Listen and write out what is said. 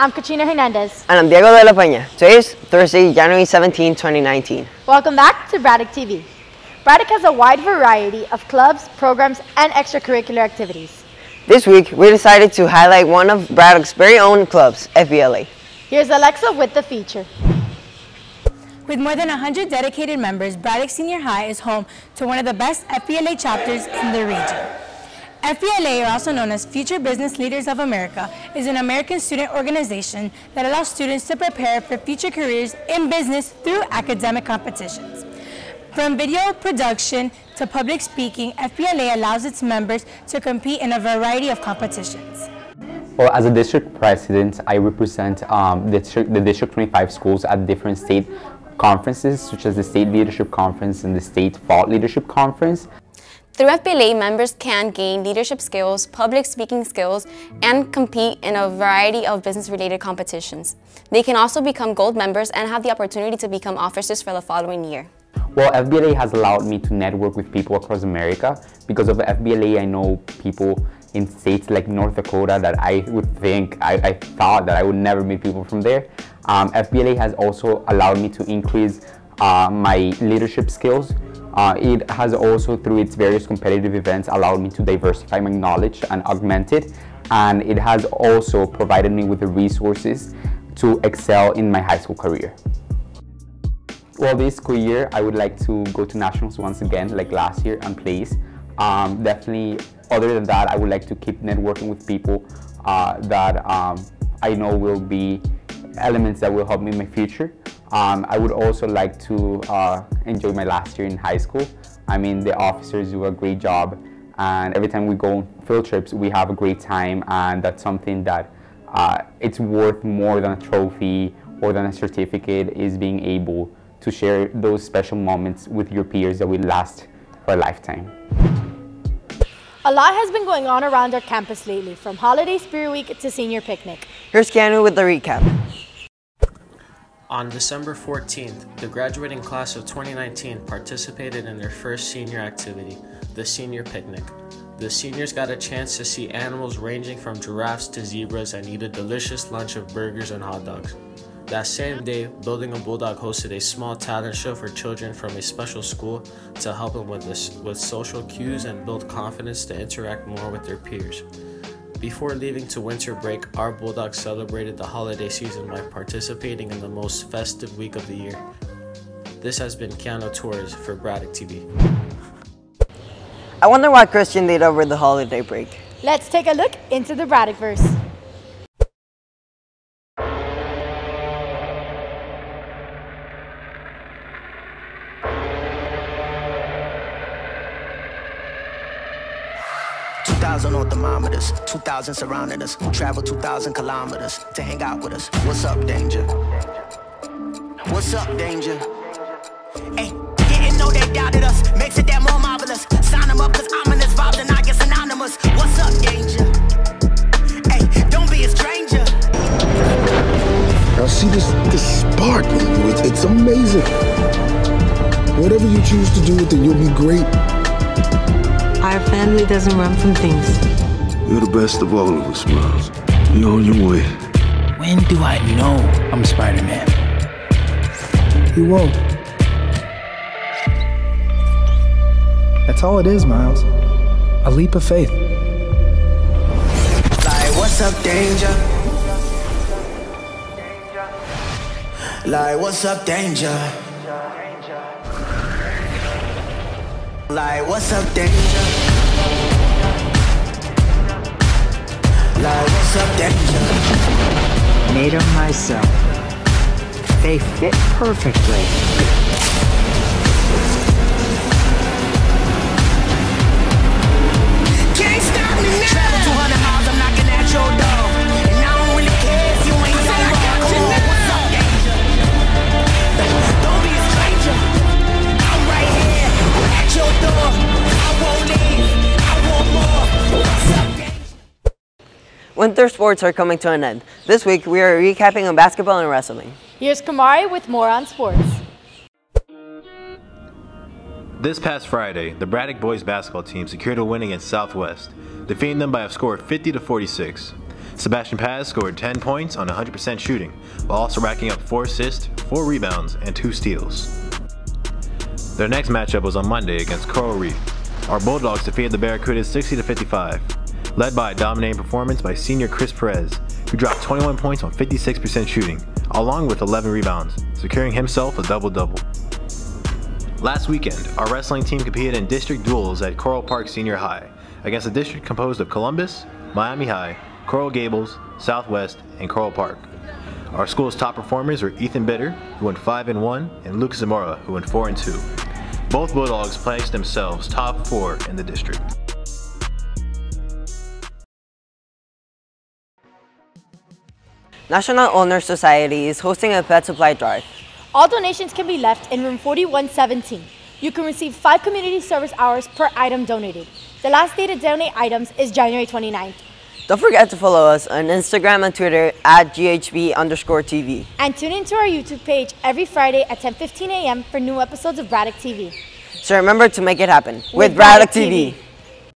I'm Katrina Hernandez. And I'm Diego de la Peña. Today is Thursday, January 17, 2019. Welcome back to Braddock TV. Braddock has a wide variety of clubs, programs, and extracurricular activities. This week, we decided to highlight one of Braddock's very own clubs, FBLA. Here's Alexa with the feature. With more than 100 dedicated members, Braddock Senior High is home to one of the best FBLA chapters in the region. FBLA, or also known as Future Business Leaders of America, is an American student organization that allows students to prepare for future careers in business through academic competitions. From video production to public speaking, FBLA allows its members to compete in a variety of competitions. Well, as a district president, I represent um, the, the District 25 schools at different state conferences, such as the State Leadership Conference and the State Fall Leadership Conference. Through FBLA, members can gain leadership skills, public speaking skills, and compete in a variety of business-related competitions. They can also become gold members and have the opportunity to become officers for the following year. Well, FBLA has allowed me to network with people across America. Because of FBLA, I know people in states like North Dakota that I would think, I, I thought that I would never meet people from there. Um, FBLA has also allowed me to increase uh, my leadership skills uh, it has also, through its various competitive events, allowed me to diversify my knowledge and augment it. And it has also provided me with the resources to excel in my high school career. Well, this school year, I would like to go to nationals once again, like last year, and place. Um, definitely, other than that, I would like to keep networking with people uh, that um, I know will be elements that will help me in my future. Um, I would also like to uh, enjoy my last year in high school. I mean, the officers do a great job and every time we go on field trips, we have a great time and that's something that uh, it's worth more than a trophy or than a certificate is being able to share those special moments with your peers that will last for a lifetime. A lot has been going on around our campus lately, from Holiday Spirit Week to Senior Picnic. Here's Keanu with the recap. On December 14th, the graduating class of 2019 participated in their first senior activity, the Senior Picnic. The seniors got a chance to see animals ranging from giraffes to zebras and eat a delicious lunch of burgers and hot dogs. That same day, Building a Bulldog hosted a small talent show for children from a special school to help them with, this, with social cues and build confidence to interact more with their peers. Before leaving to winter break, our Bulldogs celebrated the holiday season by participating in the most festive week of the year. This has been Keanu Torres for Braddock TV. I wonder what Christian did over the holiday break. Let's take a look into the Braddock 2,000 on thermometers, 2,000 surrounding us. who Travel 2,000 kilometers to hang out with us. What's up, danger? What's up, danger? Hey, didn't know they doubted us. Makes it that more marvelous. Sign them up, cause ominous vibes and I Our family doesn't run from things. You're the best of all of us, Miles. You're on your way. When do I know I'm Spider-Man? You won't. That's all it is, Miles. A leap of faith. Like, what's up, danger? Like, what's up, danger? Like, what's up, danger? Like, what's up, danger? Made them myself. They fit perfectly. Winter sports are coming to an end. This week, we are recapping on basketball and wrestling. Here's Kamari with more on sports. This past Friday, the Braddock boys basketball team secured a win against Southwest, defeating them by a score of 50 to 46. Sebastian Paz scored 10 points on 100% shooting, while also racking up 4 assists, 4 rebounds, and 2 steals. Their next matchup was on Monday against Coral Reef. Our Bulldogs defeated the Barracudas 60 to 55, led by a dominating performance by senior Chris Perez, who dropped 21 points on 56% shooting, along with 11 rebounds, securing himself a double-double. Last weekend, our wrestling team competed in district duels at Coral Park Senior High against a district composed of Columbus, Miami High, Coral Gables, Southwest, and Coral Park. Our school's top performers were Ethan Bitter, who went 5 and 1, and Luke Zamora, who went 4 and 2. Both Bulldogs placed themselves top 4 in the district. National Honor Society is hosting a pet supply drive. All donations can be left in room 4117. You can receive five community service hours per item donated. The last day to donate items is January 29th. Don't forget to follow us on Instagram and Twitter at GHB underscore TV. And tune into our YouTube page every Friday at 10.15 a.m. for new episodes of Braddock TV. So remember to make it happen with, With Braddock Braddock TV. TV.